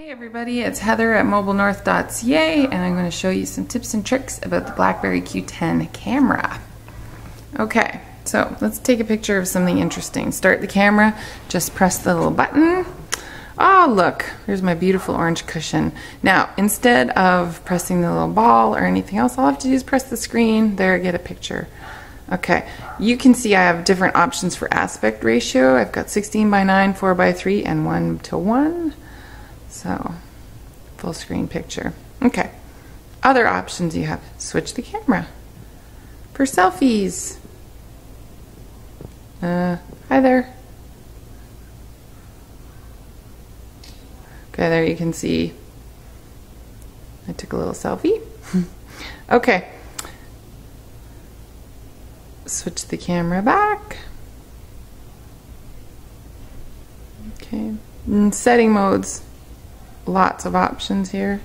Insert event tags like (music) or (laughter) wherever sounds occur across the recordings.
Hey everybody, it's Heather at mobilenorth.ca and I'm going to show you some tips and tricks about the BlackBerry Q10 camera. Okay, so let's take a picture of something interesting. Start the camera, just press the little button. Oh look, here's my beautiful orange cushion. Now, instead of pressing the little ball or anything else, all I have to do is press the screen, there, get a picture. Okay, you can see I have different options for aspect ratio. I've got 16 by 9, 4 by 3, and 1 to 1. So, full screen picture. Okay, other options you have. Switch the camera for selfies. Uh, hi there. Okay, there you can see I took a little selfie. (laughs) okay switch the camera back. Okay, in setting modes, lots of options here.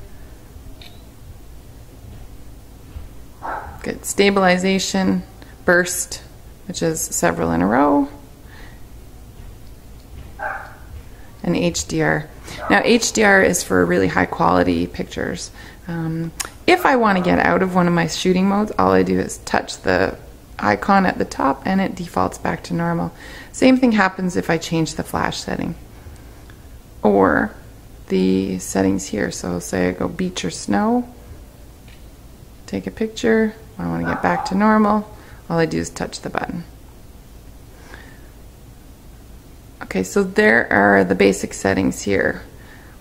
Good stabilization, burst, which is several in a row, and HDR. Now HDR is for really high quality pictures. Um, if I want to get out of one of my shooting modes, all I do is touch the icon at the top and it defaults back to normal. Same thing happens if I change the flash setting or the settings here. So say I go beach or snow, take a picture, I want to get back to normal, all I do is touch the button. Okay, so there are the basic settings here.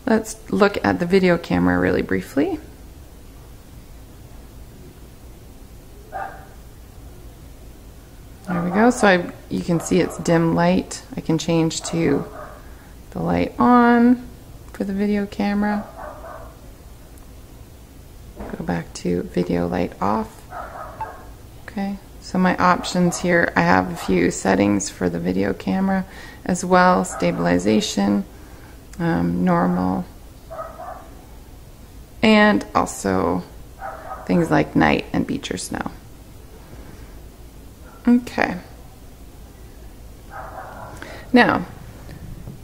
Let's look at the video camera really briefly. There we go. So I, you can see it's dim light. I can change to the light on for the video camera. Go back to video light off. Okay, so my options here, I have a few settings for the video camera as well, stabilization, um, normal, and also things like night and beach or snow. Okay. Now,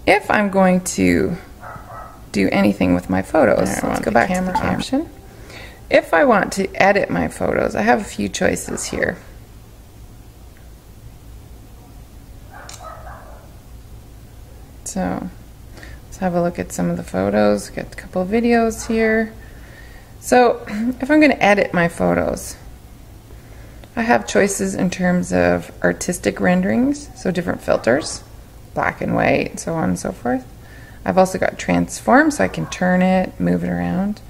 if I'm going to do anything with my photos, let's go back to the option. If I want to edit my photos, I have a few choices here. So let's have a look at some of the photos. Got a couple of videos here. So if I'm going to edit my photos, I have choices in terms of artistic renderings, so different filters, black and white, and so on and so forth. I've also got transform, so I can turn it, move it around,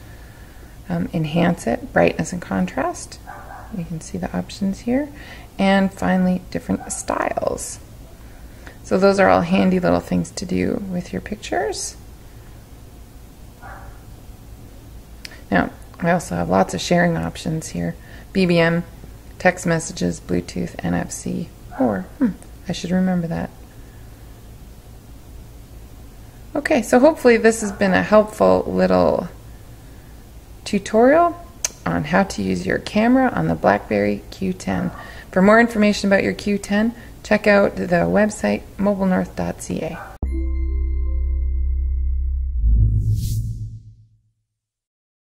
um, enhance it, brightness and contrast. You can see the options here. And finally, different styles. So those are all handy little things to do with your pictures. Now, I also have lots of sharing options here. BBM, text messages, Bluetooth, NFC, or, hmm, I should remember that. Okay, so hopefully this has been a helpful little tutorial on how to use your camera on the BlackBerry Q10. For more information about your Q10, check out the website mobilenorth.ca.